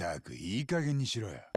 ったくいい加減にしろよ。